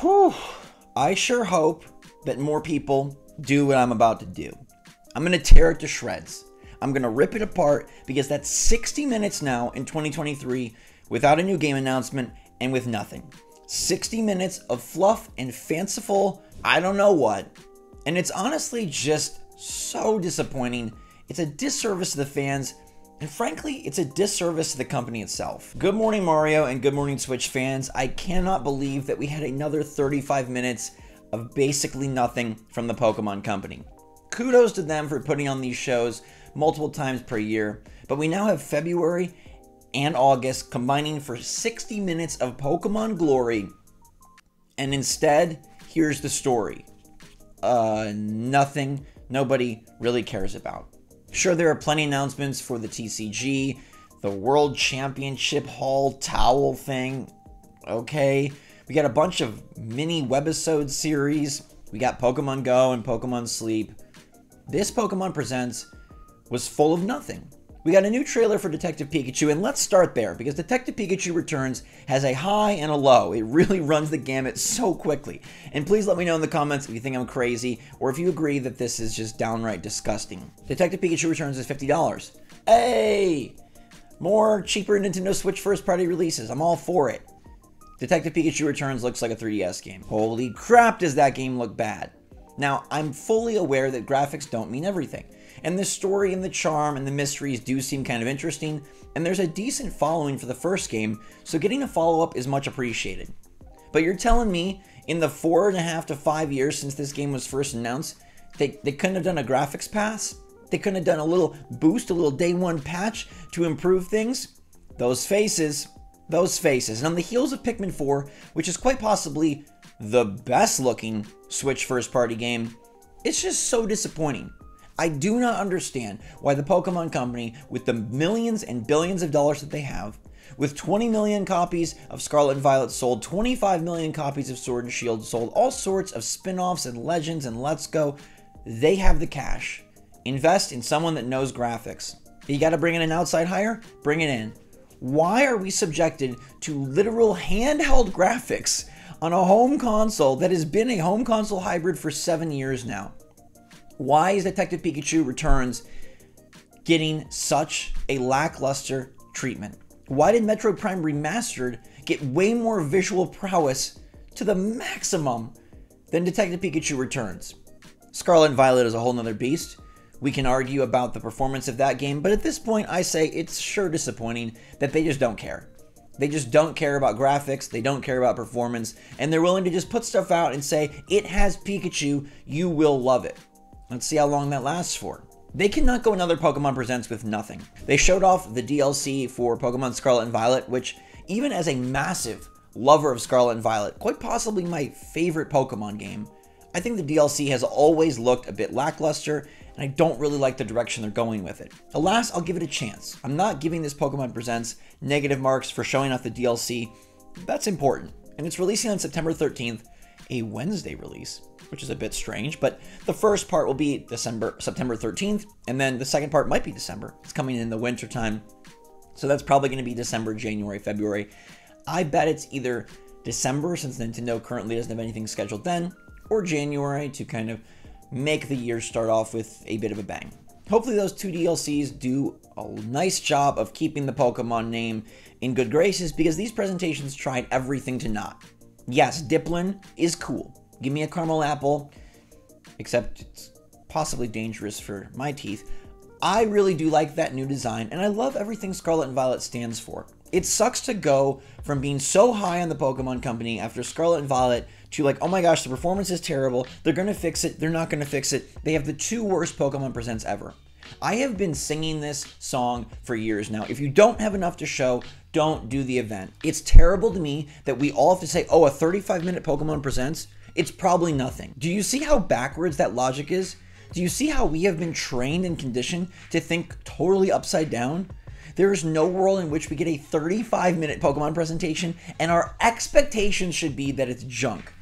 Whew. I sure hope that more people do what I'm about to do. I'm going to tear it to shreds. I'm going to rip it apart because that's 60 minutes now in 2023 without a new game announcement and with nothing. 60 minutes of fluff and fanciful, I don't know what. And it's honestly just so disappointing. It's a disservice to the fans, and frankly, it's a disservice to the company itself. Good morning, Mario, and good morning, Switch fans. I cannot believe that we had another 35 minutes of basically nothing from the Pokemon Company. Kudos to them for putting on these shows multiple times per year, but we now have February and August combining for 60 minutes of Pokemon glory. And instead, here's the story. Uh, nothing nobody really cares about. Sure, there are plenty announcements for the TCG, the World Championship Hall towel thing. Okay. We got a bunch of mini webisode series. We got Pokemon Go and Pokemon Sleep. This Pokemon Presents was full of nothing. We got a new trailer for Detective Pikachu, and let's start there because Detective Pikachu Returns has a high and a low. It really runs the gamut so quickly. And please let me know in the comments if you think I'm crazy or if you agree that this is just downright disgusting. Detective Pikachu Returns is $50. Hey! More cheaper Nintendo Switch first party releases. I'm all for it. Detective Pikachu Returns looks like a 3DS game. Holy crap, does that game look bad! Now, I'm fully aware that graphics don't mean everything. And the story and the charm and the mysteries do seem kind of interesting, and there's a decent following for the first game, so getting a follow up is much appreciated. But you're telling me in the four and a half to five years since this game was first announced, they, they couldn't have done a graphics pass? They couldn't have done a little boost, a little day one patch to improve things? Those faces, those faces. And on the heels of Pikmin 4, which is quite possibly the best looking Switch first party game, it's just so disappointing. I do not understand why the Pokemon Company, with the millions and billions of dollars that they have, with 20 million copies of Scarlet and Violet sold, 25 million copies of Sword and Shield sold, all sorts of spin offs and legends and Let's Go, they have the cash. Invest in someone that knows graphics. You got to bring in an outside hire? Bring it in. Why are we subjected to literal handheld graphics on a home console that has been a home console hybrid for seven years now? Why is Detective Pikachu Returns getting such a lackluster treatment? Why did Metroid Prime Remastered get way more visual prowess to the maximum than Detective Pikachu Returns? Scarlet and Violet is a whole nother beast. We can argue about the performance of that game, but at this point, I say it's sure disappointing that they just don't care. They just don't care about graphics, they don't care about performance, and they're willing to just put stuff out and say, it has Pikachu, you will love it. Let's see how long that lasts for. They cannot go another Pokemon Presents with nothing. They showed off the DLC for Pokemon Scarlet and Violet, which, even as a massive lover of Scarlet and Violet, quite possibly my favorite Pokemon game, I think the DLC has always looked a bit lackluster, and I don't really like the direction they're going with it. Alas, I'll give it a chance. I'm not giving this Pokemon Presents negative marks for showing off the DLC. That's important, and it's releasing on September 13th, a Wednesday release which is a bit strange. But the first part will be December, September 13th, and then the second part might be December. It's coming in the winter time, so that's probably going to be December, January, February. I bet it's either December, since Nintendo currently doesn't have anything scheduled then, or January to kind of make the year start off with a bit of a bang. Hopefully, those two DLCs do a nice job of keeping the Pokemon name in good graces because these presentations tried everything to not. Yes, Dipplin is cool. Give me a caramel apple, except it's possibly dangerous for my teeth. I really do like that new design, and I love everything Scarlet and Violet stands for. It sucks to go from being so high on the Pokemon Company after Scarlet and Violet to like, oh my gosh, the performance is terrible. They're gonna fix it. They're not gonna fix it. They have the two worst Pokemon Presents ever. I have been singing this song for years now. If you don't have enough to show, don't do the event. It's terrible to me that we all have to say, oh, a 35 minute Pokemon Presents? it's probably nothing. Do you see how backwards that logic is? Do you see how we have been trained and conditioned to think totally upside down? There is no world in which we get a 35 minute Pokemon presentation and our expectations should be that it's junk.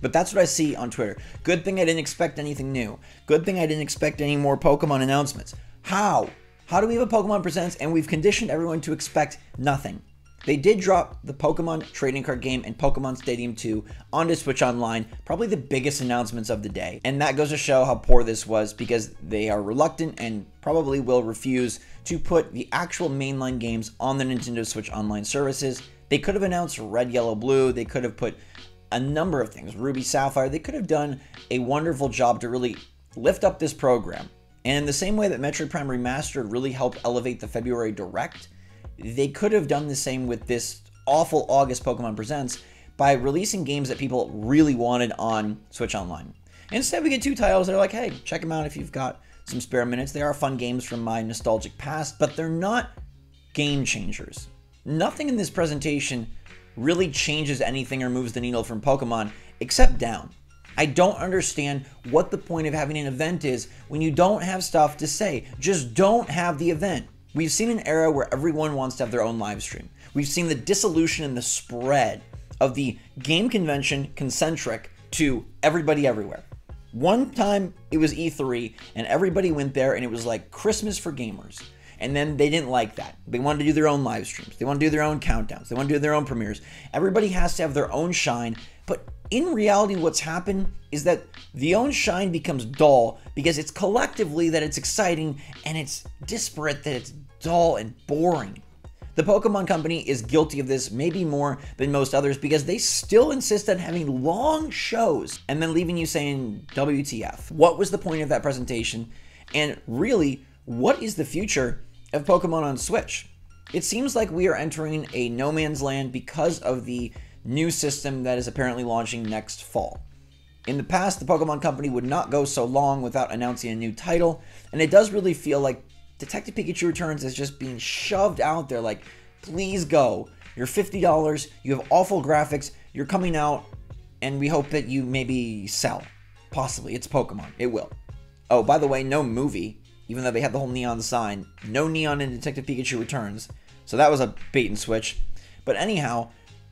But that's what I see on Twitter. Good thing I didn't expect anything new. Good thing I didn't expect any more Pokemon announcements. How? How do we have a Pokemon Presents and we've conditioned everyone to expect nothing? They did drop the Pokemon trading card game and Pokemon Stadium 2 onto Switch Online, probably the biggest announcements of the day. And that goes to show how poor this was because they are reluctant and probably will refuse to put the actual mainline games on the Nintendo Switch Online services. They could have announced Red, Yellow, Blue, they could have put a number of things, Ruby, Sapphire. They could have done a wonderful job to really lift up this program. And in the same way that Metroid Prime Remastered really helped elevate the February Direct, they could have done the same with this awful August Pokemon Presents by releasing games that people really wanted on Switch Online. Instead, we get two titles that are like, hey, check them out if you've got some spare minutes. They are fun games from my nostalgic past, but they're not game changers. Nothing in this presentation really changes anything or moves the needle from Pokemon except down. I don't understand what the point of having an event is when you don't have stuff to say. Just don't have the event. We've seen an era where everyone wants to have their own live stream. We've seen the dissolution and the spread of the game convention concentric to everybody everywhere. One time it was E3 and everybody went there and it was like Christmas for gamers. And then they didn't like that. They wanted to do their own live streams. They want to do their own countdowns. They want to do their own premieres. Everybody has to have their own shine. But in reality, what's happened is that the own shine becomes dull because it's collectively that it's exciting and it's disparate that it's dull and boring. The Pokemon Company is guilty of this, maybe more than most others, because they still insist on having long shows and then leaving you saying, WTF. What was the point of that presentation? And really, what is the future of Pokemon on Switch? It seems like we are entering a no man's land because of the new system that is apparently launching next fall. In the past, the Pokemon Company would not go so long without announcing a new title, and it does really feel like Detective Pikachu Returns is just being shoved out there like, please go. You're $50, you have awful graphics, you're coming out, and we hope that you maybe sell. Possibly. It's Pokemon. It will. Oh, by the way, no movie, even though they had the whole neon sign. No neon in Detective Pikachu Returns. So that was a bait and switch. But anyhow,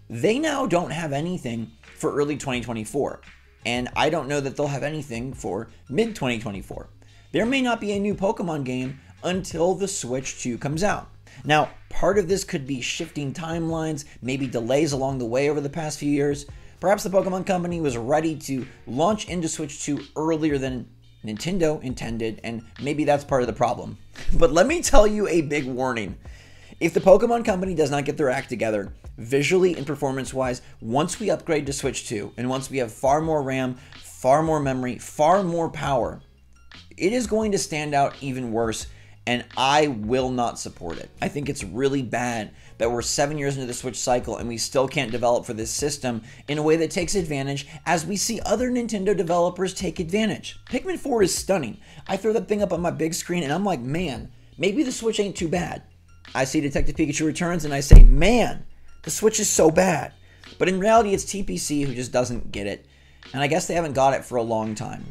they now don't have anything for early 2024. And I don't know that they'll have anything for mid 2024. There may not be a new Pokemon game until the Switch 2 comes out. Now, part of this could be shifting timelines, maybe delays along the way over the past few years. Perhaps the Pokemon Company was ready to launch into Switch 2 earlier than Nintendo intended, and maybe that's part of the problem. But let me tell you a big warning. If the Pokemon Company does not get their act together, visually and performance wise, once we upgrade to Switch 2, and once we have far more RAM, far more memory, far more power, it is going to stand out even worse and I will not support it. I think it's really bad that we're seven years into the Switch cycle and we still can't develop for this system in a way that takes advantage as we see other Nintendo developers take advantage. Pikmin 4 is stunning. I throw that thing up on my big screen and I'm like, man, maybe the Switch ain't too bad. I see Detective Pikachu Returns and I say, man, the Switch is so bad. But in reality, it's TPC who just doesn't get it. And I guess they haven't got it for a long time.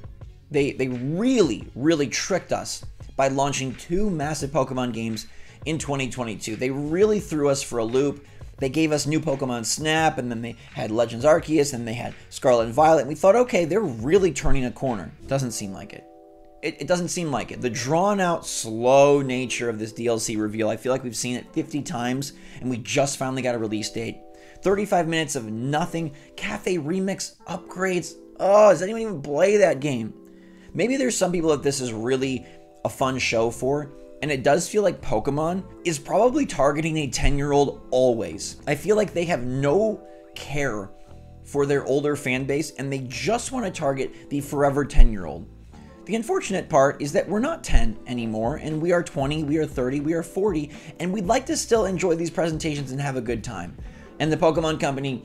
They, they really, really tricked us by launching two massive Pokemon games in 2022. They really threw us for a loop. They gave us new Pokemon Snap, and then they had Legends Arceus, and they had Scarlet and Violet. And we thought, okay, they're really turning a corner. Doesn't seem like it. it. It doesn't seem like it. The drawn out, slow nature of this DLC reveal, I feel like we've seen it 50 times, and we just finally got a release date. 35 minutes of nothing. Cafe Remix upgrades. Oh, does anyone even play that game? Maybe there's some people that this is really a fun show for, and it does feel like Pokemon is probably targeting a 10 year old always. I feel like they have no care for their older fan base and they just want to target the forever 10 year old. The unfortunate part is that we're not 10 anymore, and we are 20, we are 30, we are 40, and we'd like to still enjoy these presentations and have a good time. And the Pokemon Company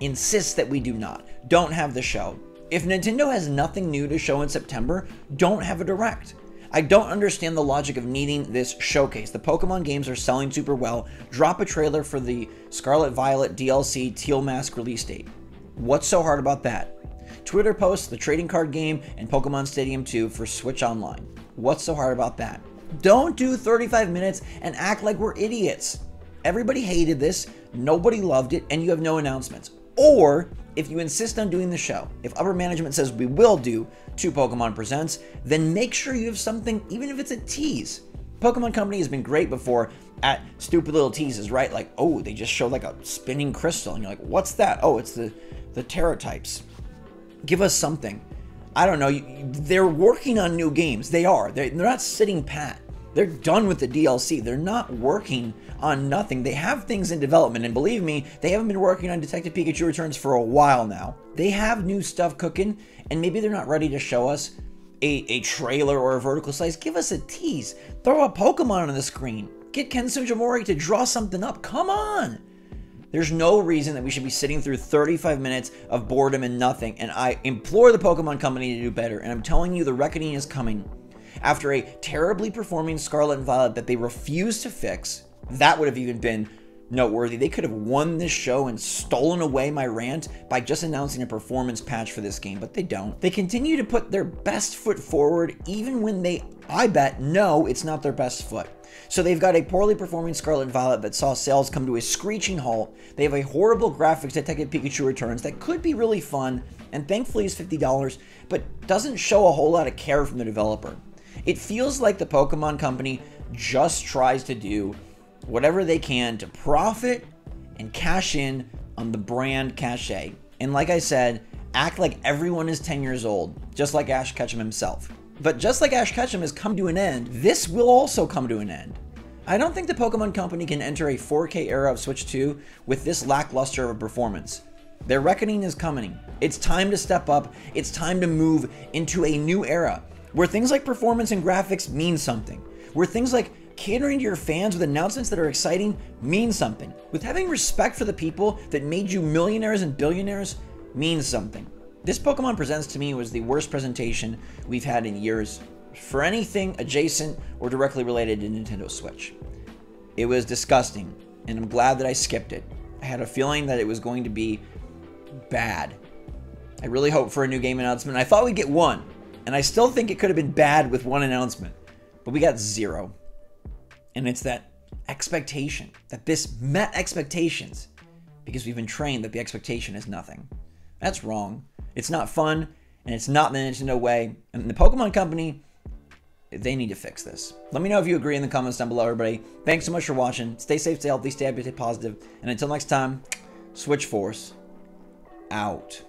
insists that we do not. Don't have the show. If Nintendo has nothing new to show in September, don't have a direct. I don't understand the logic of needing this showcase. The Pokemon games are selling super well. Drop a trailer for the Scarlet Violet DLC Teal Mask release date. What's so hard about that? Twitter posts the trading card game and Pokemon Stadium 2 for Switch Online. What's so hard about that? Don't do 35 minutes and act like we're idiots. Everybody hated this, nobody loved it, and you have no announcements. Or if you insist on doing the show, if upper management says we will do two Pokemon Presents, then make sure you have something, even if it's a tease. Pokemon Company has been great before at stupid little teases, right? Like, oh, they just showed like a spinning crystal, and you're like, what's that? Oh, it's the the Tera types. Give us something. I don't know. They're working on new games. They are. They're, they're not sitting pat. They're done with the DLC. They're not working on nothing. They have things in development, and believe me, they haven't been working on Detective Pikachu Returns for a while now. They have new stuff cooking, and maybe they're not ready to show us a, a trailer or a vertical slice. Give us a tease. Throw a Pokemon on the screen. Get Ken Sugimori to draw something up. Come on. There's no reason that we should be sitting through 35 minutes of boredom and nothing. And I implore the Pokemon Company to do better. And I'm telling you, the reckoning is coming. After a terribly performing Scarlet and Violet that they refused to fix, that would have even been noteworthy. They could have won this show and stolen away my rant by just announcing a performance patch for this game, but they don't. They continue to put their best foot forward even when they, I bet, know it's not their best foot. So they've got a poorly performing Scarlet Violet that saw sales come to a screeching halt. They have a horrible graphics Detective Pikachu Returns that could be really fun, and thankfully is $50, but doesn't show a whole lot of care from the developer. It feels like the Pokemon Company just tries to do whatever they can to profit and cash in on the brand cachet. And like I said, act like everyone is 10 years old, just like Ash Ketchum himself. But just like Ash Ketchum has come to an end, this will also come to an end. I don't think the Pokemon Company can enter a 4K era of Switch 2 with this lackluster of a performance. Their reckoning is coming. It's time to step up. It's time to move into a new era where things like performance and graphics mean something. Where things like catering to your fans with announcements that are exciting means something. With having respect for the people that made you millionaires and billionaires means something. This Pokemon Presents to me was the worst presentation we've had in years for anything adjacent or directly related to Nintendo Switch. It was disgusting, and I'm glad that I skipped it. I had a feeling that it was going to be bad. I really hoped for a new game announcement. I thought we'd get one, and I still think it could have been bad with one announcement, but we got zero. And it's that expectation that this met expectations because we've been trained that the expectation is nothing. That's wrong. It's not fun, and it's not the Nintendo way. And the Pokemon Company, they need to fix this. Let me know if you agree in the comments down below, everybody. Thanks so much for watching. Stay safe, stay healthy, stay happy, stay positive. And until next time, Switch Force out.